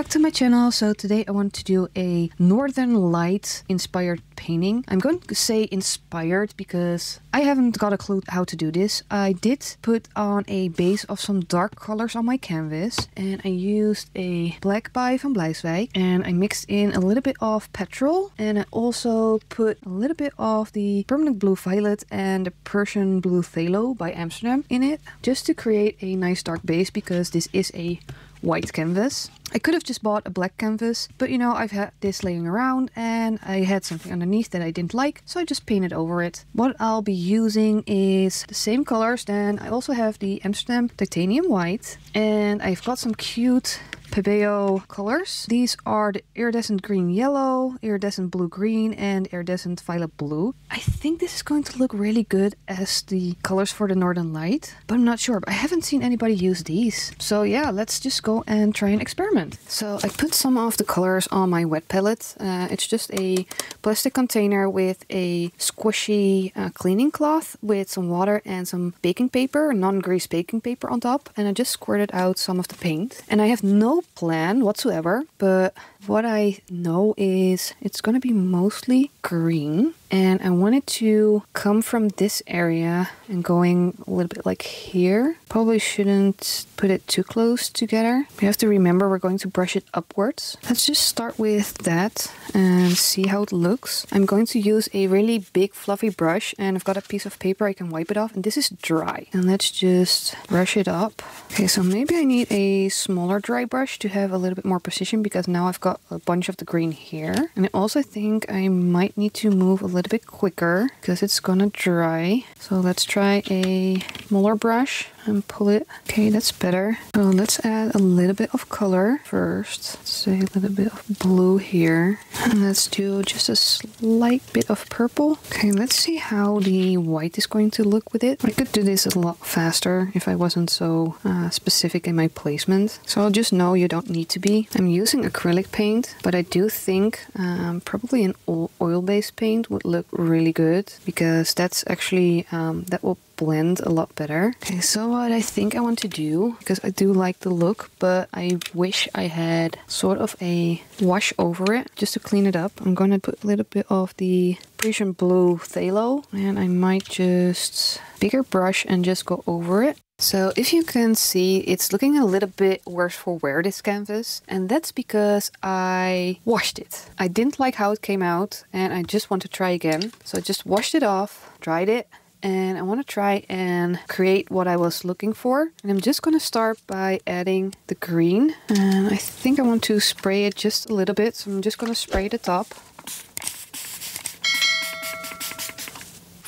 back to my channel. So today I want to do a Northern Light inspired painting. I'm going to say inspired because I haven't got a clue how to do this. I did put on a base of some dark colors on my canvas and I used a black by van Bleiswijk and I mixed in a little bit of petrol and I also put a little bit of the permanent blue violet and the Prussian blue phthalo by Amsterdam in it just to create a nice dark base because this is a white canvas. I could have just bought a black canvas, but you know, I've had this laying around and I had something underneath that I didn't like, so I just painted over it. What I'll be using is the same colors, then I also have the Amsterdam Titanium White, and I've got some cute Pebeo colors. These are the iridescent green yellow, iridescent blue green, and iridescent violet blue. I think this is going to look really good as the colors for the Northern Light, but I'm not sure. I haven't seen anybody use these. So yeah, let's just go and try and experiment. So I put some of the colors on my wet palette. Uh, it's just a plastic container with a squishy uh, cleaning cloth with some water and some baking paper, non-grease baking paper on top. And I just squirted out some of the paint. And I have no plan whatsoever, but what I know is it's gonna be mostly green and I wanted to come from this area and going a little bit like here. Probably shouldn't put it too close together. We have to remember we're going to brush it upwards. Let's just start with that and see how it looks. I'm going to use a really big fluffy brush and I've got a piece of paper I can wipe it off and this is dry. And let's just brush it up. Okay, so maybe I need a smaller dry brush to have a little bit more precision because now I've got a bunch of the green here. And I also think I might need to move a little bit quicker because it's gonna dry. So let's try a smaller brush and pull it. Okay, that's better. So let's add a little bit of color first. Say a little bit of blue here. And let's do just a slight bit of purple. Okay, let's see how the white is going to look with it. I could do this a lot faster if I wasn't so uh, specific in my placement. So I'll just know you don't need to be. I'm using acrylic paint, but I do think um, probably an oil-based paint would look really good because that's actually, um, that will blend a lot better. Okay, so what I think I want to do, because I do like the look, but I wish I had sort of a wash over it just to clean it up. I'm going to put a little bit of the Prussian Blue Phthalo and I might just bigger brush and just go over it. So if you can see, it's looking a little bit worse for wear, this canvas. And that's because I washed it. I didn't like how it came out and I just want to try again. So I just washed it off, dried it, and I want to try and create what I was looking for. And I'm just going to start by adding the green. And I think I want to spray it just a little bit. So I'm just going to spray the top.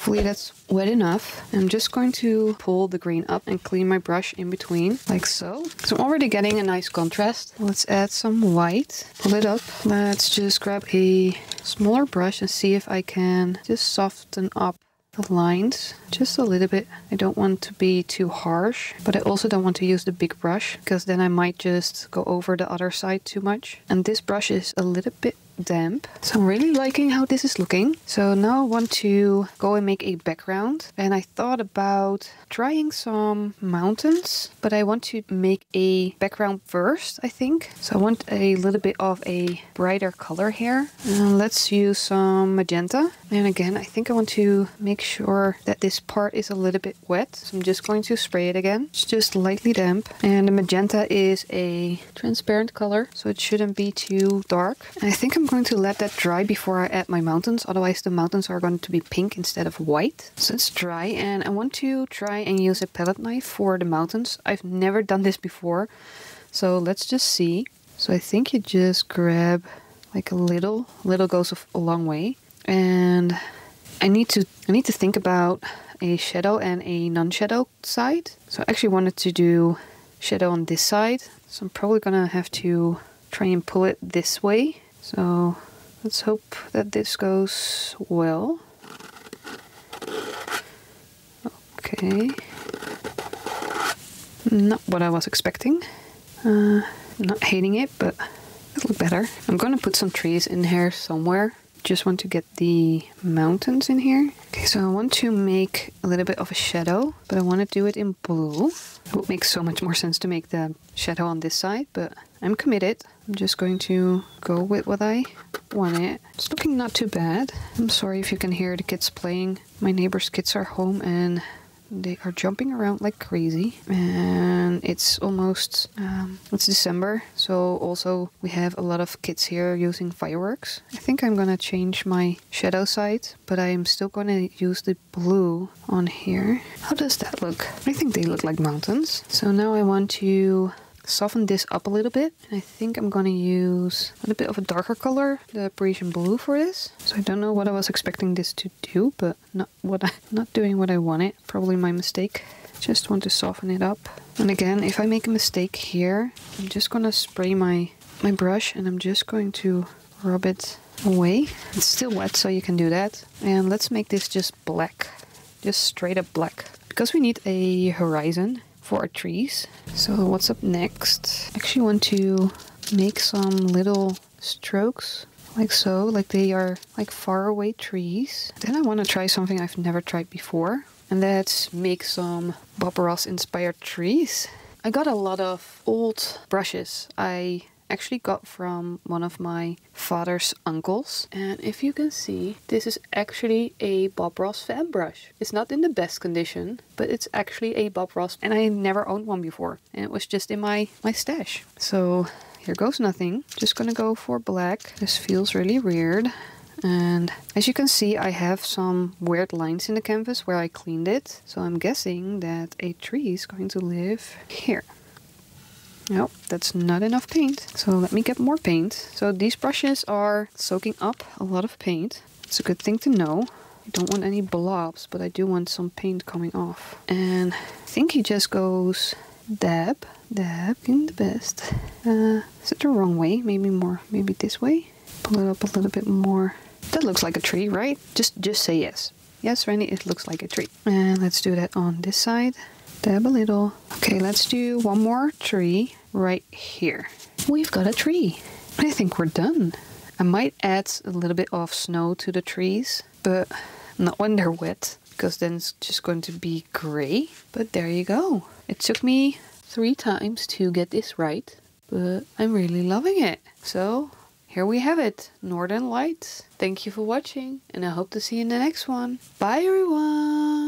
Hopefully that's wet enough. I'm just going to pull the green up and clean my brush in between, like so. So I'm already getting a nice contrast. Let's add some white. Pull it up. Let's just grab a smaller brush and see if I can just soften up the lines just a little bit. I don't want to be too harsh, but I also don't want to use the big brush because then I might just go over the other side too much. And this brush is a little bit damp. So I'm really liking how this is looking. So now I want to go and make a background. And I thought about trying some mountains, but I want to make a background first, I think. So I want a little bit of a brighter color here. And let's use some magenta. And again, I think I want to make sure that this part is a little bit wet. So I'm just going to spray it again. It's just lightly damp. And the magenta is a transparent color, so it shouldn't be too dark. And I think I'm going to let that dry before I add my mountains, otherwise the mountains are going to be pink instead of white. So it's dry and I want to try and use a palette knife for the mountains. I've never done this before, so let's just see. So I think you just grab like a little, little goes a long way. And I need to I need to think about a shadow and a non-shadow side. So I actually wanted to do shadow on this side. So I'm probably gonna have to try and pull it this way so let's hope that this goes well. Okay. Not what I was expecting. Uh, not hating it, but it'll look better. I'm gonna put some trees in here somewhere. Just want to get the mountains in here. Okay, so I want to make a little bit of a shadow, but I want to do it in blue. It would make so much more sense to make the shadow on this side, but I'm committed. I'm just going to go with what I wanted. It's looking not too bad. I'm sorry if you can hear the kids playing. My neighbor's kids are home and they are jumping around like crazy and it's almost um, it's december so also we have a lot of kids here using fireworks i think i'm gonna change my shadow side but i'm still gonna use the blue on here how does that look i think they look like mountains so now i want to soften this up a little bit. I think I'm gonna use a little bit of a darker color, the Parisian blue for this. So I don't know what I was expecting this to do, but not what I not doing what I wanted. Probably my mistake. Just want to soften it up. And again, if I make a mistake here, I'm just gonna spray my my brush and I'm just going to rub it away. It's still wet, so you can do that. And let's make this just black. Just straight up black. Because we need a horizon, for our trees. So what's up next? I actually want to make some little strokes like so, like they are like far away trees. Then I want to try something I've never tried before, and that's make some Bob Ross inspired trees. I got a lot of old brushes I actually got from one of my father's uncles. And if you can see, this is actually a Bob Ross fan brush. It's not in the best condition, but it's actually a Bob Ross. And I never owned one before. And it was just in my, my stash. So here goes nothing. Just gonna go for black. This feels really weird. And as you can see, I have some weird lines in the canvas where I cleaned it. So I'm guessing that a tree is going to live here. Nope, that's not enough paint. So let me get more paint. So these brushes are soaking up a lot of paint. It's a good thing to know. I don't want any blobs, but I do want some paint coming off. And I think he just goes dab, dab, in the best. Uh, is it the wrong way? Maybe more, maybe this way? Pull it up a little bit more. That looks like a tree, right? Just, just say yes. Yes, Randy, it looks like a tree. And let's do that on this side. Dab a little. Okay, let's do one more tree right here. We've got a tree. I think we're done. I might add a little bit of snow to the trees, but not when they're wet, because then it's just going to be gray. But there you go. It took me three times to get this right, but I'm really loving it. So here we have it, Northern Lights. Thank you for watching, and I hope to see you in the next one. Bye everyone!